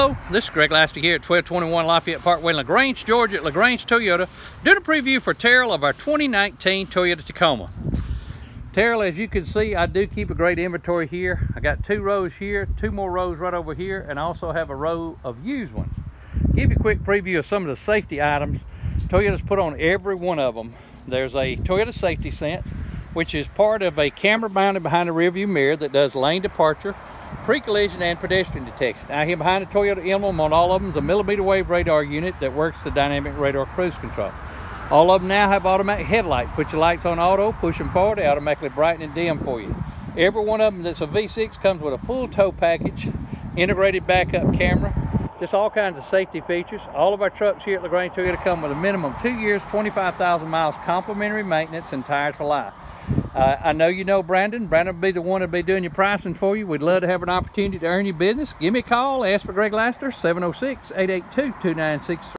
Hello, this is Greg Laster here at 1221 Lafayette Parkway in LaGrange, Georgia at LaGrange Toyota doing a preview for Terrel of our 2019 Toyota Tacoma. Terrel, as you can see, I do keep a great inventory here. I got two rows here, two more rows right over here, and I also have a row of used ones. Give you a quick preview of some of the safety items Toyota's put on every one of them. There's a Toyota Safety Sense, which is part of a camera mounted behind the rearview mirror that does lane departure, pre-collision and pedestrian detection. Now here behind the Toyota emblem on all of them is a millimeter wave radar unit that works the dynamic radar cruise control. All of them now have automatic headlights. Put your lights on auto, push them forward, they automatically brighten and dim for you. Every one of them that's a V6 comes with a full tow package, integrated backup camera, just all kinds of safety features. All of our trucks here at LaGrange Toyota come with a minimum two years, 25,000 miles complimentary maintenance and tires for life. Uh, I know you know Brandon. Brandon will be the one to be doing your pricing for you. We'd love to have an opportunity to earn your business. Give me a call. Ask for Greg Laster, 706-882-2963.